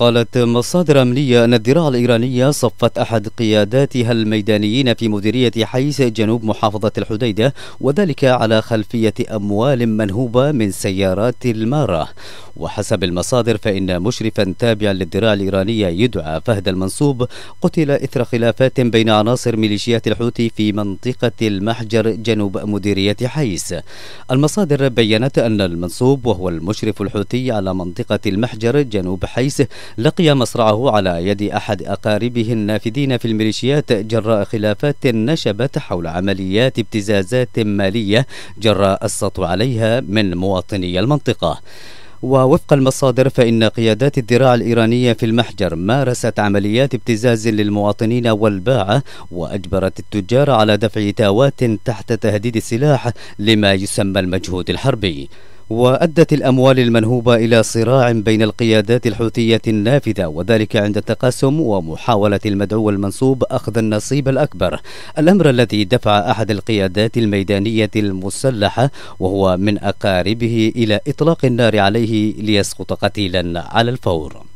قالت مصادر أمنية أن الذراع الإيرانية صفت أحد قياداتها الميدانيين في مديرية حيس جنوب محافظة الحديدة وذلك على خلفية أموال منهوبة من سيارات المارة وحسب المصادر فإن مشرفا تابعا للذراع الإيرانية يدعى فهد المنصوب قتل إثر خلافات بين عناصر ميليشيات الحوثي في منطقة المحجر جنوب مديرية حيس المصادر بينت أن المنصوب وهو المشرف الحوثي على منطقة المحجر جنوب حيس لقي مصرعه على يد أحد أقاربه النافذين في الميليشيات جراء خلافات نشبت حول عمليات ابتزازات مالية جراء السطو عليها من مواطني المنطقة. ووفق المصادر فإن قيادات الذراع الإيرانية في المحجر مارست عمليات ابتزاز للمواطنين والباعة وأجبرت التجار على دفع تاوات تحت تهديد السلاح لما يسمى المجهود الحربي. وأدت الأموال المنهوبة إلى صراع بين القيادات الحوثية النافذة وذلك عند التقاسم ومحاولة المدعو المنصوب أخذ النصيب الأكبر. الأمر الذي دفع أحد القيادات الميدانية المسلحة وهو من أقاربه إلى إطلاق النار عليه ليسقط قتيلا على الفور.